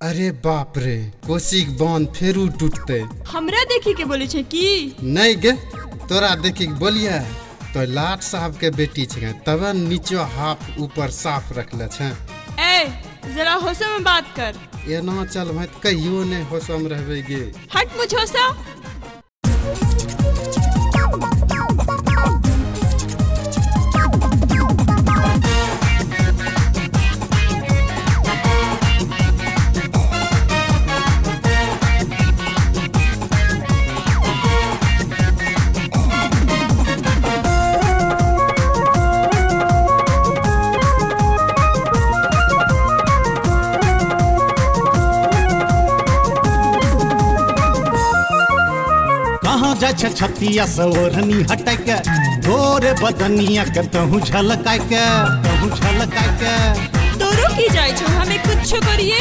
अरे बाप रे कोसी के बाँध फेरू टूटते। हमरा देखी के बोले छे की? नहीं गे तोरा देखी के बोलिए तो लाट साहब के बेटी छे तब नीचो हाफ़ ऊपर साफ़ रखले छे। ए जरा होशो में बात कर। एना चल भाई कहियो नहीं में रहबे गे। हट मुझ होशा जा छ छतिया सवरनी हटाय के गोरे बदनिया के तहु झलकाय के तहु झलकाय के तोरो की जाय छो हमें कुछ करिए।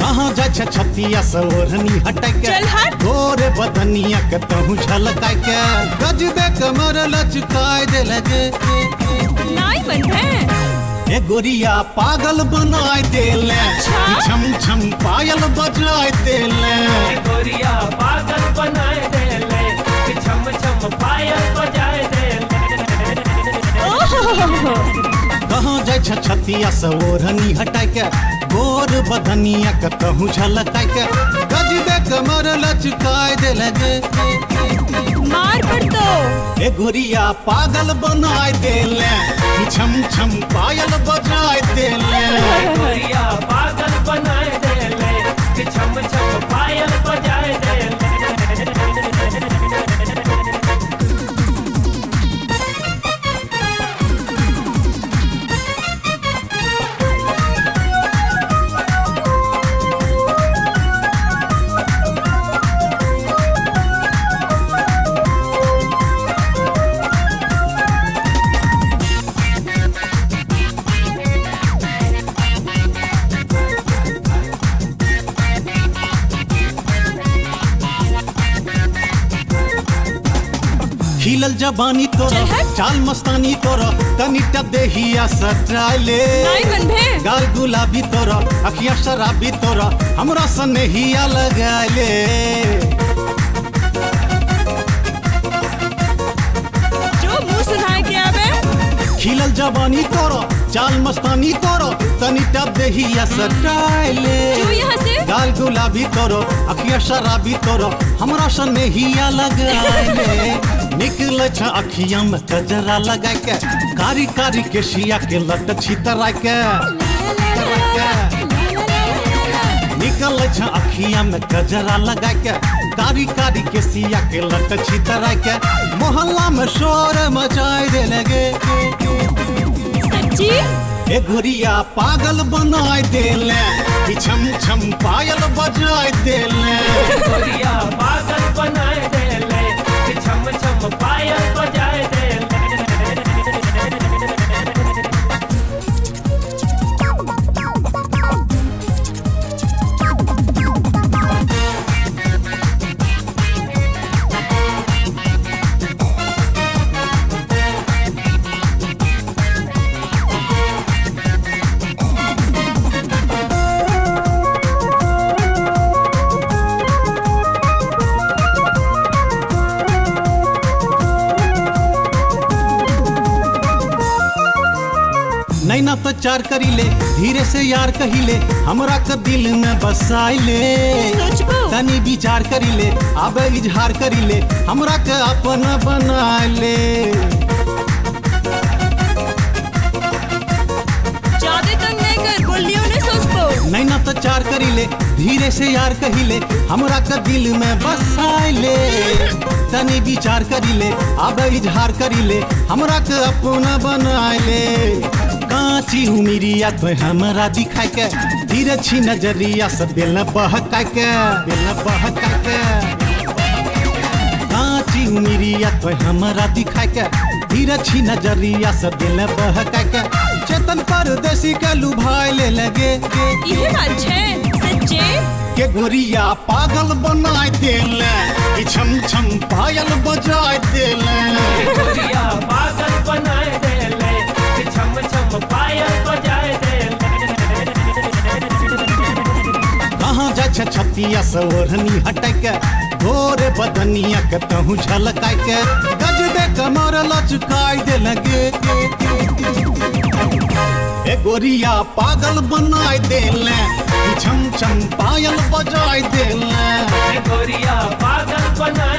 कहाँ जा छ छतिया सवरनी हटाय के चल हट। गोरे बदनिया के तहु झलकाय के गज दे कमर लचकाय दे लगे नाई मन है। ए गोरिया पागल बनाय देले। अच्छा? छम छम पायल बजाय कहाँ जाय छ छतिया सवरनी हटाय के गोर बदनिया के कहूँ झलकाय के गज दे कमर लचकाय दे लगे मार पड़ तो ए गोरिया पागल बनाय देले। कि छम छम पायल बजाय देले। गोरिया पागल बनाए खिलल जबानी तोरा चल मस्तानी तोरा तनिटा देहिया सटाइले गाल गुलाबी तोरा अखिया शराबी तोरा हमरा सनेहिया आवे। खिलल जवानी तोरा चाल मस्तानी तोरा तनिटा देहिया सटाइले जो यहाँ से गाल गुलाबी तोरो अखिया शराबी तोरो हमरा सनेहिया लगाले। निकल छ अखिया में कजरा लगा के कारी कारी के शिया के लट छितरा के। निकल छ अखिया में कजरा लगा के कारी कारी के सिया के लट छितरा के। मोहल्ला में शोर मचाए दे लगे। सच्ची? ए गोरिया पागल बनाए देले कि छम छम पायल बजाए देले गोरिया पागल बनाए देले नैना तो चार करीले धीरे से यार कहिले हमरा के दिल में बसाइले। सोचबो तनी विचार करीले अब इजहार करीले हमरा के अपन बनाइले। ज़्यादा तंग नहीं कर बोलियो ने सोचबो नैना तो चार करीले धीरे से यार कहिले हमरा के दिल में बसाइले। तनी विचार करीले अब इजहार करीले हमरा के अपना बनाइले। काची उमिरिया तो हमरा दिखाई के धीरे छी नज़रिया से दिल न बहका के दिल न बहका के काची उमिरिया तो हमरा दिखाई के धीरे छी नज़रिया से दिल न बहका के चेतन परदेसी के लुभाए ले लगे। इहे बात छे सच्चे। के गोरिया पागल बनाए देले छम छम पायल बजाए देले। छ छतिया सवरनी हटक घोर बदनिया के तहु झलकाय के गज दे कमर लचकाय दे लगे ए गोरिया, पागल बनाय देले छम छम पायल बजाय देले ए गोरिया, पागल बनाए